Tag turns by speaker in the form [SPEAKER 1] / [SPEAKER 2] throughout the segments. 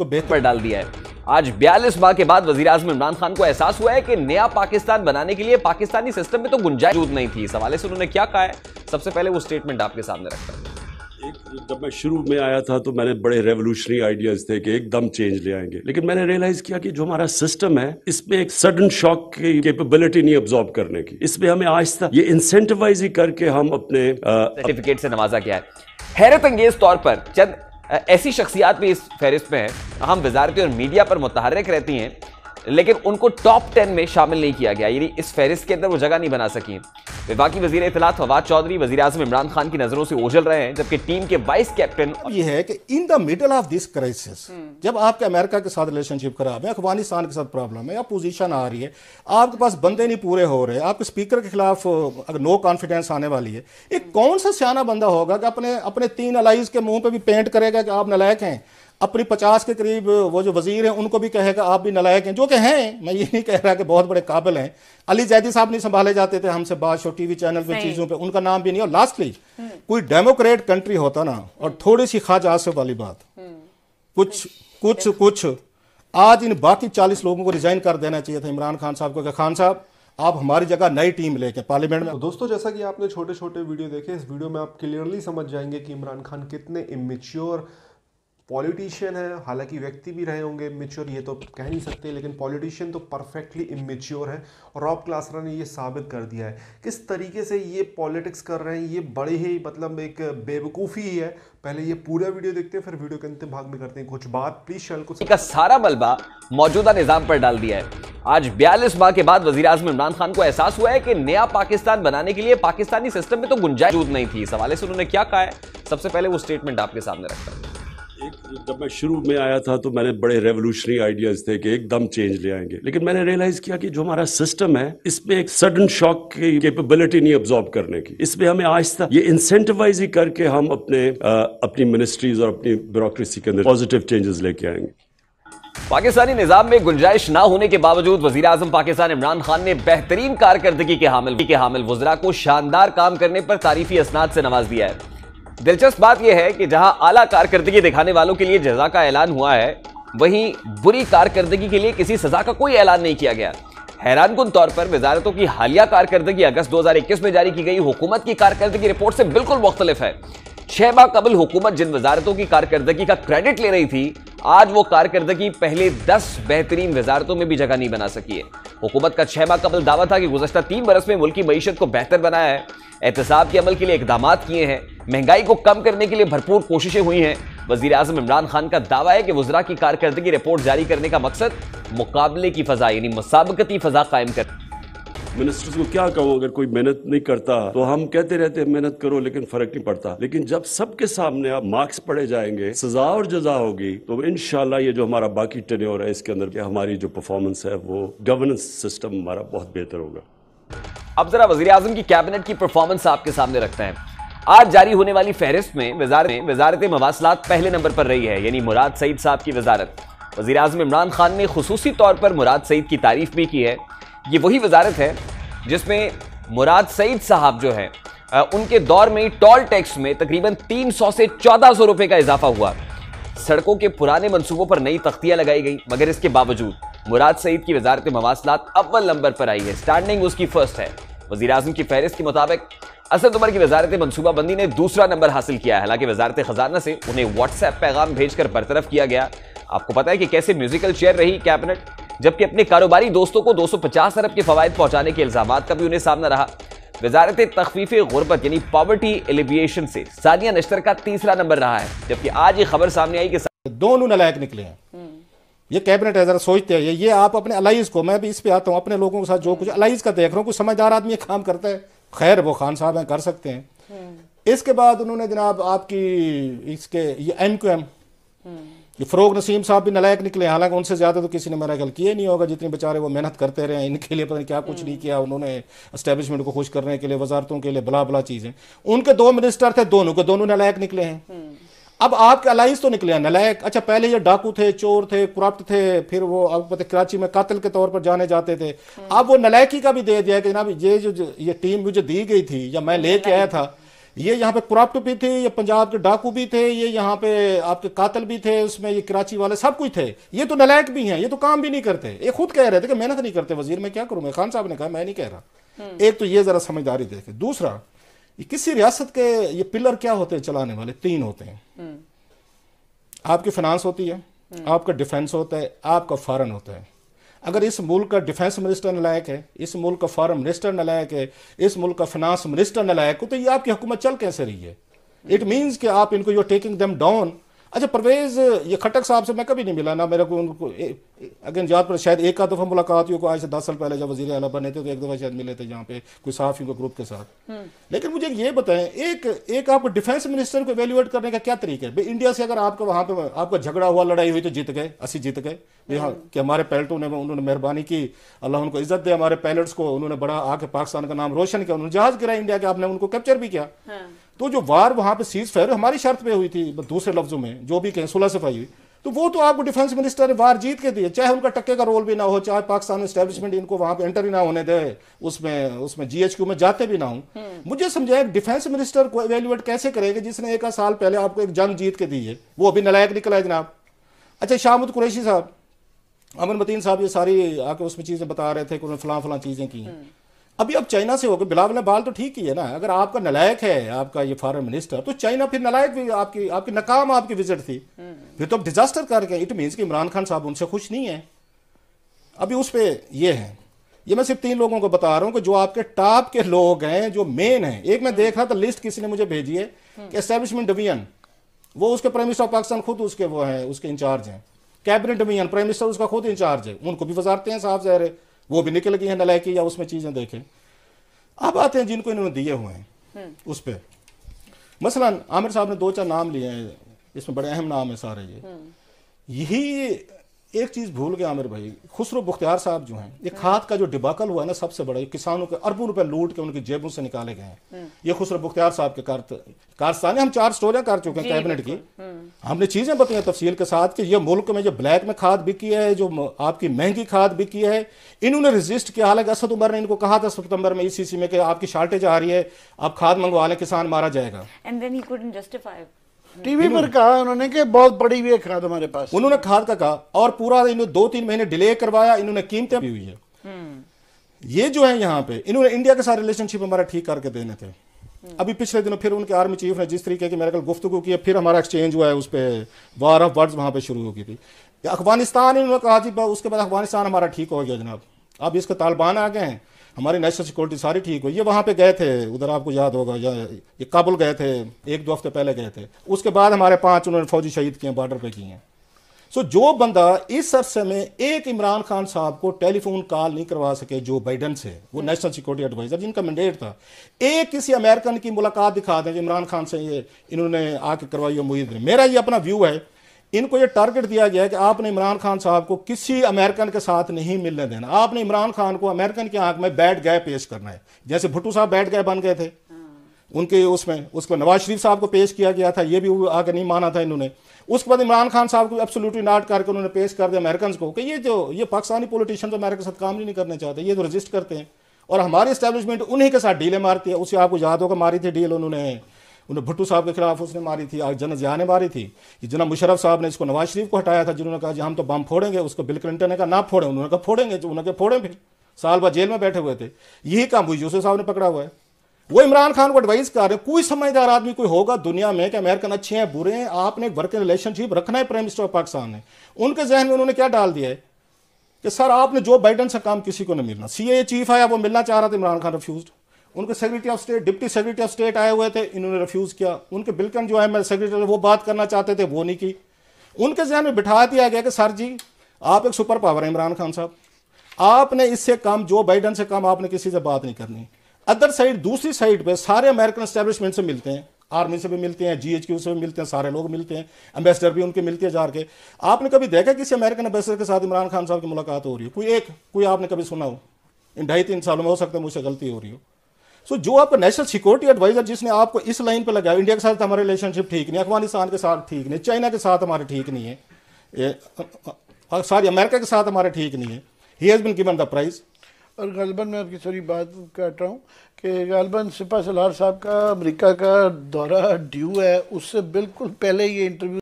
[SPEAKER 1] को बेहतर
[SPEAKER 2] डाल दिया है। आज 42 माह के बाद वज़ीर आज़म इमरान खान को एहसास हुआ है कि नया पाकिस्तान बनाने के लिए पाकिस्तानी सिस्टम में तो गुंजाइश मौजूद नहीं थी। इस हवाले से उन्होंने क्या कहा है? सबसे पहले वो स्टेटमेंट आपके सामने रखता है।
[SPEAKER 3] एक जब मैं शुरू में आया था तो मैंने बड़े रेवोल्यूशनरी आइडियाज़ थे कि एकदम चेंज ले आएँगे। लेकिन मैंने रियलाइज़ किया कि जो हमारा सिस्टम है इसमें एक सडन शॉक की कैपेबिलिटी नहीं ऑब्जॉर्व करने की। इसमें हमें आहिस्ता ये इंसेंटिवाइज ही करके हम अपने
[SPEAKER 2] सर्टिफिकेट से नवाजा गया है। हैरत अंगेज तौर पर चंद ऐसी शख्सियात भी इस फहरिस्त में हैं। अहम वजारती और मीडिया पर मुतहरक रहती हैं। लेकिन उनको टॉप टेन में शामिल नहीं किया गया। यानी इस फहरिस्त के अंदर वो जगह नहीं बना सकी। विफाकी वज़ीर इतलात फवाद चौधरी वजी अजम इमरान खान की नज़रों से ओझल रहे हैं जबकि टीम के वाइस कैप्टन
[SPEAKER 1] ये है कि in the middle of this crisis जब आपके अमेरिका के साथ रिलेशनशिप खराब है अफ़गानिस्तान के साथ प्रॉब्लम है या पोजीशन आ रही है आपके पास बंदे नहीं पूरे हो रहे आपके स्पीकर के खिलाफ अगर नो कॉन्फिडेंस आने वाली है एक कौन सा सियाना बंदा होगा कि अपने अपने तीन अलाइज के मुँह पर भी पेंट करेगा कि आप नलायक हैं? अपनी पचास के करीब वो जो वज़ीर हैं उनको भी कहेगा आप भी नलायक हैं। जो कि हैं मैं ये नहीं कह रहा कि बहुत बड़े काबिल हैं। अली जैदी साहब नहीं संभाले जाते थे हमसे बादशाह टीवी चैनल पे चीज़ों पे उनका नाम भी नहीं। और लास्टली कोई डेमोक्रेट कंट्री होता ना और थोड़ी सी खाज आसिफ वाली बात। कुछ कुछ कुछ आज इन बाकी चालीस लोगों को रिजाइन कर देना चाहिए था। इमरान खान साहब को कि खान साहब आप हमारी जगह नई टीम लेके पार्लियामेंट में
[SPEAKER 4] तो दोस्तों जैसा कि आपने छोटे छोटे वीडियो देखे इस वीडियो में आप क्लियरली समझ जाएँगे कि इमरान खान कितने इमेच्योर पॉलिटिशियन है, हालाँकि व्यक्ति भी रहे होंगे इमेच्योर ये तो कह नहीं सकते, लेकिन पॉलिटिशियन तो परफेक्टली इमेच्योर है और रॉब क्लासरा ने ये साबित कर दिया है। किस तरीके से ये पॉलिटिक्स कर रहे हैं, ये बड़े ही मतलब एक बेवकूफ़ी ही है। पहले ये पूरा वीडियो देखते हैं, फिर वीडियो के अंतिम भाग में करते हैं कुछ बात। प्लीज़ चैनल को
[SPEAKER 2] का सारा मलबा मौजूदा निज़ाम पर डाल दिया है। आज 42 माह के बाद वज़ीर आज़म इमरान खान को एहसास हुआ है कि नया पाकिस्तान बनाने के लिए पाकिस्तानी सिस्टम में तो गुंजाइश नहीं थी। इस हवाले से उन्होंने क्या कहा है? सबसे पहले वो स्टेटमेंट आपके सामने रखता है।
[SPEAKER 3] जब मैं शुरू में आया था तो मैंने बड़े रेवोल्यूशनरी आइडियाज़ थे कि एकदम चेंज ले आएँगे। लेकिन मैंने रियलाइज़ किया कि जो हमारा सिस्टम है इसमें एक सडन शॉक की कैपेबिलिटी नहीं ऑब्जॉर्व करने की। इसमें हमें आहिस्ता ये इंसेंटिवाइज ही करके हम अपने अ, अपनी मिनिस्ट्रीज और अपनी ब्यूरोक्रेसी के अंदर पॉजिटिव चेंजेस लेके आएँगे।
[SPEAKER 2] पाकिस्तानी निज़ाम में गुंजाइश ना होने के बावजूद वज़ीर आज़म पाकिस्तान इमरान खान ने बेहतरीन कारकर्दगी के हामिल के हामिल वजरा को शानदार काम करने पर तारीफी असनाद से नवाज़ दिया है। दिलचस्प बात यह है कि जहाँ आला कारकर्दगी दिखाने वालों के लिए जजा का ऐलान हुआ है, वहीं बुरी कारकर्दगी के लिए किसी सजा का कोई ऐलान नहीं किया गया। हैरान कुन तौर पर वजारतों की हालिया कारकर्दगी अगस्त 2021 में जारी की गई हुकूमत की कारकर्दगी रिपोर्ट से बिल्कुल मुख्तलिफ़ है। छह माह कबल हुकूमत जिन वजारतों की कारकर्दगी का क्रेडिट ले रही थी, आज वो कारकर्दगी पहले दस बेहतरीन वजारतों में भी जगह नहीं बना सकी है। हुकूमत का छह माह कबल दावा था कि गुजशत तीन बरस में मुल्क की मीशत को बेहतर बनाया है। एहतसाब के अमल के लिए इकदाम किए हैं। महँगाई को कम करने के लिए भरपूर कोशिशें हुई हैं। वजी अजम इमरान खान का दावा है कि वजरा की कारकर्दगी रिपोर्ट जारी करने का मकसद मुकाबले की फजा, यानी मसाबकती फजा कायम कर
[SPEAKER 3] मिनिस्टर्स को क्या कहूँ, अगर कोई मेहनत नहीं करता तो हम कहते रहते हैं, मेहनत करो, लेकिन फ़र्क नहीं पड़ता। लेकिन जब सबके सामने अब मार्क्स पढ़े जाएँगे, सजा और जजा होगी तो इनशाला ये जो हमारा बाकी टेन्योर है, इसके अंदर हमारी जो परफॉर्मेंस है, वो गवर्नेंस सिस्टम हमारा बहुत बेहतर होगा।
[SPEAKER 2] अब जरा वज़ीर आज़म की कैबिनेट की परफॉर्मेंस आपके सामने रखते हैं। आज जारी होने वाली फहरिस्त में वजारत मवासलात पहले नंबर पर रही है, यानी मुराद सईद साहब की वजारत। वज़ीर आज़म इमरान खान ने खसूसी तौर पर मुराद सईद की तारीफ़ भी की है। ये वही वजारत है जिसमें मुराद सईद साहब जो है उनके दौर में ही टोल टैक्स में तकरीबन 300 से 1400 रुपए का इजाफा हुआ। सड़कों के पुराने मंसूबों पर नई तख्तियाँ लगाई गई, मगर इसके बावजूद मुराद सईद की वजारत मवासलात अव्वल नंबर पर आई है। स्टैंडिंग उसकी फ़र्स्ट है। वज़ीर आज़म की फहरिस्त के मुताबिक असद उमर की वजारत मनसूबाबंदी ने दूसरा नंबर हासिल किया है। हालाँकि वजारत खजाना से उन्हें व्हाट्सएप पैगाम भेजकर बरतरफ किया गया। आपको पता है कि कैसे म्यूजिकल चेयर रही कैबिनेट जबकि अपने कारोबारी दोस्तों को 250 अरब के फवायद पहुँचाने के इल्ज़ाम का भी उन्हें सामना रहा। वजारत तखफीफ गुर्बत यानी पॉवर्टी एलिविएशन से सानिया नश्तर का तीसरा नंबर रहा है जबकि आज ये खबर सामने आई कि
[SPEAKER 1] दोनों नलायक निकले हैं। ये कैबिनेट है जरा सोचते हैं ये ये आप अपने अलाइज को मैं भी इस पे आता हूँ अपने लोगों के साथ जो कुछ अलाइज का देख रहा हूँ कुछ समझदार आदमी काम करता है। खैर वो खान साहब हैं कर सकते हैं। इसके बाद उन्होंने जनाब आपकी इसके ये M Q M Farogh Naseem साहब भी नलायक निकले हालाँकि उनसे ज़्यादा तो किसी ने मेरा ख्याल किया नहीं होगा जितने बेचारे वो मेहनत करते रहे इनके लिए पता नहीं क्या कुछ नहीं किया उन्होंने एस्टेब्लिशमेंट को खुश करने के लिए वजारतों के लिए बला बला चीज़ें। उनके दो मिनिस्टर थे दोनों के दोनों नलायक निकले हैं। अब आपके अलाइज तो निकले हैं नलायक। अच्छा पहले ये डाकू थे चोर थे करप्ट थे फिर वो आपको पता कराची में कातिल के तौर पर जाने जाते थे। अब वो नलायकी का भी दे दिया कि जनाब ये जो- ये टीम मुझे दी गई थी या मैं लेके आया था ये यहाँ पे करप्ट भी थे ये पंजाब के डाकू भी थे ये यहाँ पे आपके कातल भी थे उसमें ये कराची वाले सब कुछ थे। ये तो नलायक भी हैं ये तो काम भी नहीं करते। ये खुद कह रहे थे कि मेहनत नहीं करते वज़ीर मैं क्या करूँ? मैं खान साहब ने कहा मैं नहीं कह रहा। एक तो ये जरा समझदारी देखे। दूसरा ये किसी रियासत के ये पिलर क्या होते हैं चलाने वाले? तीन होते हैं। आपकी फाइनेंस होती है आपका डिफेंस होता है आपका फॉरन होता है। अगर इस मुल्क का डिफेंस मिनिस्टर नलायक है, इस मुल्क का फॉरन मिनिस्टर नलायक है, इस मुल्क का फिनांस मिनिस्टर नलायक हो तो ये आपकी हुकूमत चल कैसे रही है? इट मीन्स कि आप इनको यू टेकिंग देम डाउन अच्छा परवेज, ये खटक साहब से मैं कभी नहीं मिला, ना मेरे को उनको अगेन याद पर शायद एक दफ़ा मुलाकात हुई को आज से दस साल पहले जब वजी अला बने थे तो एक दफ़ा शायद मिले थे यहाँ पे कोई सहाफ़ी को ग्रुप के साथ। लेकिन मुझे ये बताएँ एक एक आपको डिफेंस मिनिस्टर को एवेल्यूएट करने का क्या तरीका है? भाई इंडिया से अगर आपका वहाँ पे आपका झगड़ा हुआ लड़ाई हुई तो जीत गए असी जीत गए। यहाँ कि हमारे पैलेटों ने उन्होंने मेहरबानी की अल्लाह उनको इज़्ज़त दे हमारे पैलेट्स को उन्होंने बड़ा आके पाकिस्तान का नाम रोशन किया उन्होंने जहाज़ गिराया इंडिया के आपने उनको कैप्चर भी किया। तो जो वार वहाँ पे सीज फायर हमारी शर्त पे हुई थी दूसरे लफ्जों में जो भी कहें सुलह सफ़ाई हुई तो वो तो आपको डिफेंस मिनिस्टर ने वार जीत के दिए। चाहे उनका टक्के का रोल भी ना हो चाहे पाकिस्तान एस्टेब्लिशमेंट इनको वहाँ पे एंटर ही ना होने दे उसमें उसमें जीएचक्यू में जाते भी ना हो। मुझे समझाया डिफेंस मिनिस्टर को एवेल्युएट कैसे करेगा जिसने एक साल पहले आपको एक जंग जीत के दी है। वो अभी नलायक निकला है जनाब। अच्छा शाहमुद कुरैशी साहब अमन मतीन साहब ये सारी आके उसमें चीज़ें बता रहे थे कि उन्होंने फलां फलां चीज़ें की हैं। अभी अब चाइना से हो गए बिलावल ने बाल तो ठीक ही है ना। अगर आपका नलायक है आपका ये फॉरेन मिनिस्टर तो चाइना फिर नलायक भी आपकी आपकी नाकाम आपकी विज़िट थी। फिर तो अब डिजास्टर कर गए। इट मीन्स कि इमरान खान साहब उनसे खुश नहीं है। अभी उस पर ये है। ये मैं सिर्फ़ तीन लोगों को बता रहा हूँ कि जो आपके टॉप के लोग हैं जो मेन हैं एक मैं देख रहा था लिस्ट किसी ने मुझे भेजी है कि एस्टेब्लिशमेंट डिवीज़न वो उसके प्राइम मिनिस्टर ऑफ़ पाकिस्तान खुद उसके वो है उसके इंचार्ज हैं। कैबिनेट डिवीज़न प्राइम मिनिस्टर उसका खुद इंचार्ज है। उनको भी वजारते हैं साहब जहर वो भी निकल गई है नलायकी या उसमें चीज़ें देखें। अब आते हैं जिनको इन्होंने दिए हुए हैं उस पर मसलन आमिर साहब ने दो चार नाम लिए हैं इसमें बड़े अहम नाम है सारे ये। यही एक चीज़ भूल गया आमिर भाई खुसरो बुख्तियार साहब जो हैं ये खाद का जो डिबाकल हुआ है ना सबसे बड़ा किसानों के अरबों रुपए लूट के उनकी जेबों से निकाले गए हैं। ये खुसरो बुख्तियार साहब के कारस्तानी हम चार स्टोरियाँ कर चुके हैं कैबिनेट की। हमने चीज़ें बताई तफसील के साथ कि ये मुल्क में जो ब्लैक में खाद बिकी है जो आपकी महँगी खाद बिकी है इन्होंने रजिस्ट किया। हालाँकि असद उमर ने इनको कहा था सितंबर में इसी में कि आपकी शार्टेज आ रही है आप खाद मंगवा लें किसान मारा जाएगा।
[SPEAKER 5] And then he couldn't justify
[SPEAKER 6] TV पर कहा उन्होंने कि बहुत बड़ी हुई है खाद हमारे पास
[SPEAKER 1] उन्होंने खाद का कहा और पूरा इन्होंने दो तीन महीने डिले करवाया इन्होंने कीमतें भी हुई है। ये जो है यहाँ पे इन्होंने इंडिया के साथ रिलेशनशिप हमारा ठीक करके देने थे। अभी पिछले दिनों फिर उनके आर्मी चीफ ने जिस तरीके की मेरे कल गुफ्तु की फिर हमारा एक्सचेंज हुआ है उस पर वार ऑफ़ वर्ड्स वहाँ पे शुरू हो गई थी। अफ़गानिस्तान इन्होंने कहा जी उसके बाद अफ़गानिस्तान हमारा ठीक हो गया जनाब। अब इसके तालिबान आ गए हैं हमारी नेशनल सिक्योरिटी सारी ठीक हुई। ये वहाँ पे गए थे, उधर आपको याद होगा, या ये काबुल गए थे, एक दो हफ़्ते पहले गए थे। उसके बाद हमारे पाँच उन्होंने फौजी शहीद किए बॉर्डर पे किए। हैं सो जो बंदा इस अरसे में एक इमरान खान साहब को टेलीफोन कॉल नहीं करवा सके, जो बाइडन से, वो नेशनल सिक्योरिटी एडवाइजर जिनका मैंडेट था, एक किसी अमेरिकन की मुलाकात दिखा दें, इमरान खान से ये इन्होंने आके करवाई मुहिद मेरा ये अपना व्यू है इनको ये टारगेट दिया गया है कि आपने इमरान खान साहब को किसी अमेरिकन के साथ नहीं मिलने देना। आपने इमरान खान को अमेरिकन की आँख में बैठ गए पेश करना है। जैसे भुट्टू साहब बैठ गए बन गए थे। उनके उसमें उसको नवाज़ शरीफ साहब को पेश किया गया था ये भी आगे नहीं माना था इन्होंने। उसके बाद इमरान खान साहब को एब्सोल्युटली नाट करके उन्होंने पेश कर दिया अमेरिकन को कि ये जो ये पाकिस्तानी पॉलिटिशियन तो अमेरिका के साथ काम नहीं करना चाहते ये तो रजिस्ट करते हैं। और हमारी स्टैब्लिशमेंट उन्हीं के साथ डीलें मारती है। उसे आपको याद होगा मारी थी डील उन्होंने। उन्हें भुट्टू साहब के खिलाफ उसने मारी थी, आज जन जिया ने मारी थी। कि जना मुशरफ साहब ने इसको नवाज़ शरीफ को हटाया था, जिन्होंने कहा हम तो बम फोड़ेंगे, उसको बिल क्लिंटन ने कहा, ना फोड़े, उन्होंने कहा, फोड़ेंगे, जो उन्होंने फोड़े फिर। साल बाद जेल में बैठे हुए थे। यही काम हुई यूसुफ साहब ने पकड़ा हुआ है। वो इमरान खान को एडवाइस कर रहे हैं, कोई समझदार आदमी कोई होगा दुनिया में कि अमेरिकन अच्छे हैं, बुरे हैं, आपने एक वर्किंग रिलेशनशिप रखना है प्राइम मिनिस्टर ऑफ़ पाकिस्तान ने। उनके जहन में उन्होंने क्या डाल दिया है? कि सर, आपने जो बाइडन से काम किसी को नहीं मिलना। सीए चीफ आया, वो मिलना चाह रहा था, इमरान खान रिफ्यूज उनके secretary of state deputy secretary of state आए हुए थे, इन्होंने रिफ्यूज किया। उनके बिल्कन जो है मेरे सेक्रेटरी वो बात करना चाहते थे, वो नहीं की। उनके जहन में बिठा दिया गया कि सर जी, आप एक सुपर पावर हैं, इमरान खान साहब। आपने इससे कम, जो बाइडन से कम, आपने किसी से बात नहीं करनी। अदर साइड दूसरी साइड पे सारे अमेरिकन स्टैब्लिशमेंट से मिलते हैं। आर्मी से भी मिलते हैं जीएचक्यू से भी मिलते हैं, सारे लोग मिलते हैं। एम्बेसडर भी उनके मिलते हैं जार के। आपने कभी देखा किसी अमेरिकन एम्बेसडर के साथ इमरान खान साहब की मुलाकात हो रही है? कोई एक, कोई आपने कभी सुना हो? इन ढाई तीन सालों में हो सकता है मुझसे गलती हो रही हो। सो जो आपका नेशनल सिक्योरिटी एडवाइजर जिसने आपको इस लाइन पर लगाया इंडिया के साथ हमारा रिलेशनशिप ठीक नहीं अफ़गानिस्तान के साथ ठीक नहीं चाइना के साथ हमारे ठीक नहीं है सॉरी अमेरिका के साथ हमारे ठीक नहीं है। He has been given the prize
[SPEAKER 6] और गलबन, मैं आपकी सारी बात काट रहा हूँ कि गालबन सिपा सलार साहब का अमेरिका का दौरा ड्यू है, उससे बिल्कुल पहले ये इंटरव्यू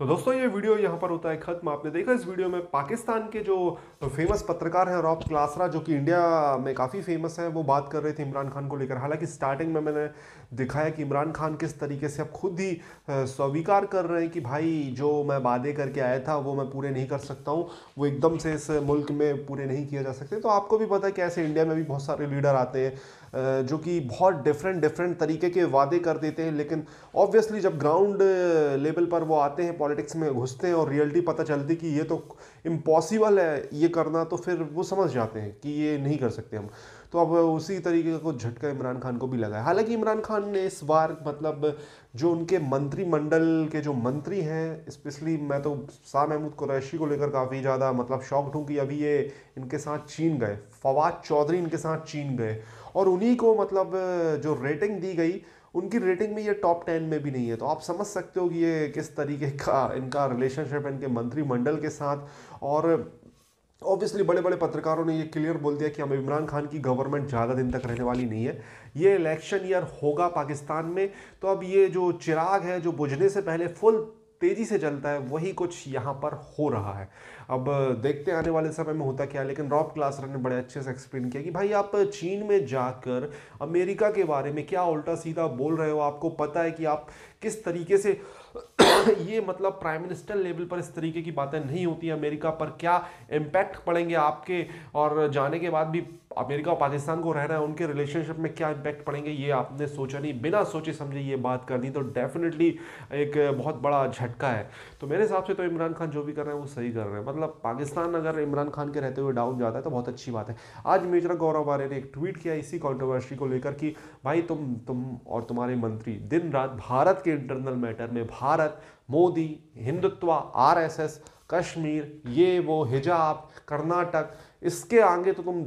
[SPEAKER 4] तो दोस्तों, ये वीडियो यहाँ पर होता है खत्म। आपने देखा इस वीडियो में पाकिस्तान के जो फ़ेमस पत्रकार हैं रॉब क्लासरा जो कि इंडिया में काफ़ी फ़ेमस हैं, वो बात कर रहे थे इमरान खान को लेकर। हालाँकि स्टार्टिंग में मैंने दिखाया कि इमरान खान किस तरीके से अब खुद ही स्वीकार कर रहे हैं कि भाई, जो मैं वादे करके आया था, वो मैं पूरे नहीं कर सकता हूँ। वो एकदम से इस मुल्क में पूरे नहीं किए जा सकते। तो आपको भी पता है कि ऐसे इंडिया में भी बहुत सारे लीडर आते हैं जो कि बहुत डिफरेंट डिफरेंट तरीके के वादे कर देते हैं। लेकिन ऑब्वियसली जब ग्राउंड लेवल पर वो आते हैं पॉलिटिक्स में घुसते हैं और रियलिटी पता चलती कि ये तो इम्पॉसिबल है, ये करना तो फिर वो समझ जाते हैं कि ये नहीं कर सकते हम। तो अब उसी तरीके का कुछ झटका इमरान खान को भी लगा है। हालाँकि इमरान खान ने इस बार मतलब जो उनके मंत्रिमंडल के जो मंत्री हैं स्पेशली मैं तो शाह महमूद कुरैशी को लेकर काफ़ी ज़्यादा मतलब शॉक्ड हूँ कि अभी ये इनके साथ चीन गए। फवाद चौधरी इनके साथ चीन गए। और उन्हीं को मतलब जो रेटिंग दी गई उनकी रेटिंग में ये टॉप टेन में भी नहीं है। तो आप समझ सकते हो कि ये किस तरीके का इनका रिलेशनशिप इनके मंत्रिमंडल के साथ। और ऑब्वियसली बड़े बड़े पत्रकारों ने ये क्लियर बोल दिया कि हम इमरान खान की गवर्नमेंट ज़्यादा दिन तक रहने वाली नहीं है। ये इलेक्शन ईयर होगा पाकिस्तान में। तो अब ये जो चिराग है, जो बुझने से पहले फुल तेज़ी से चलता है, वही कुछ यहाँ पर हो रहा है। अब देखते आने वाले समय में होता क्या लेकिन रॉब क्लासर ने बड़े अच्छे से एक्सप्लेन किया कि भाई आप चीन में जाकर अमेरिका के बारे में क्या उल्टा सीधा बोल रहे हो, आपको पता है कि आप किस तरीके से ये मतलब प्राइम मिनिस्टर लेवल पर इस तरीके की बातें नहीं होती अमेरिका पर क्या इम्पैक्ट पड़ेंगे आपके? और जाने के बाद भी अमेरिका और पाकिस्तान को रहना है, उनके रिलेशनशिप में क्या इम्पैक्ट पड़ेंगे, ये आपने सोचा नहीं, बिना सोचे समझे ये बात कर दी तो डेफिनेटली एक बहुत बड़ा झटका है। तो मेरे हिसाब से तो इमरान खान जो भी कर रहे हैं, वो सही कर रहे हैं। मतलब पाकिस्तान अगर इमरान खान के रहते हुए डाउन जाता है तो बहुत अच्छी बात है। आज मेजर गौरव बारे ने एक ट्वीट किया इसी कॉन्ट्रोवर्सी को लेकर कि, भाई तुम तुम और तुम्हारे मंत्री दिन रात भारत के इंटरनल मैटर में भारत, मोदी, हिंदुत्व, आरएसएस, कश्मीर, ये वो हिजाब, कर्नाटक, इसके आगे तो तुम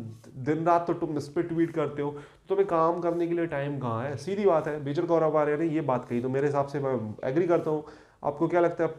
[SPEAKER 4] दिन रात तो तुम इस पर ट्वीट करते हो। तुम्हें काम करने के लिए टाइम कहाँ है? सीधी बात है बेजर गौरव आर्य ने ये बात कही तो मेरे हिसाब से मैं एग्री करता हूँ। आपको क्या लगता है?